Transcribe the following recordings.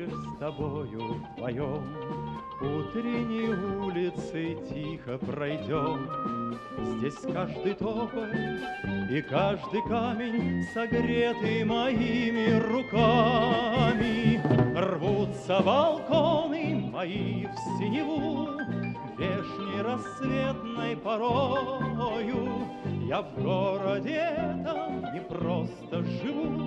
ночи с тобою вдвоем Утренние улицы тихо пройдем. Здесь каждый тополь и каждый камень Согретый моими руками. Рвутся балконы мои в синеву Вешней рассветной порою. Я в городе этом не просто живу,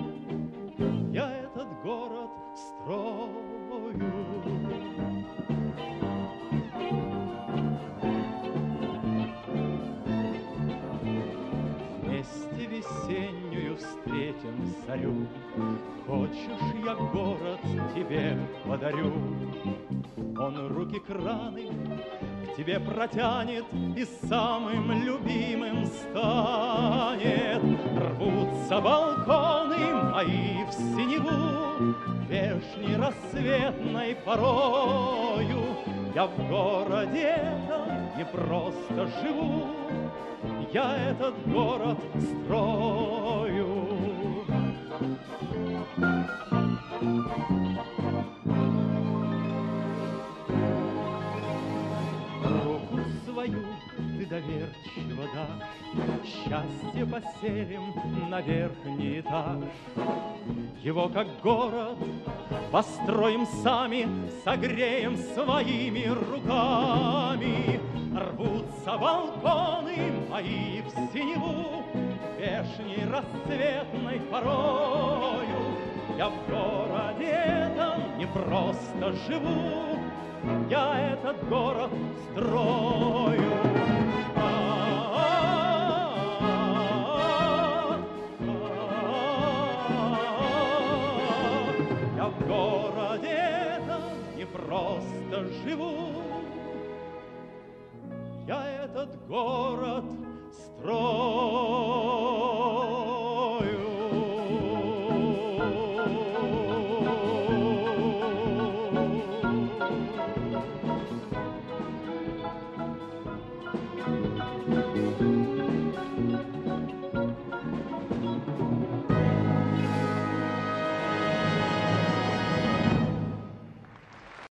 встретим зарю, Хочешь, я город тебе подарю? Он руки краны к тебе протянет И самым любимым станет. Рвутся балконы мои в синеву, Вешней рассветной порою. Я в городе не просто живу, Я этот город строю. Свою ты доверчиво дашь, Счастье поселим на верхний этаж. Его, как город, построим сами, Согреем своими руками. Рвутся балконы мои в синеву, Вешней рассветной порою. Я в городе этом не просто живу, Я этот город строю. Я в городе не просто живу, Я этот город строю.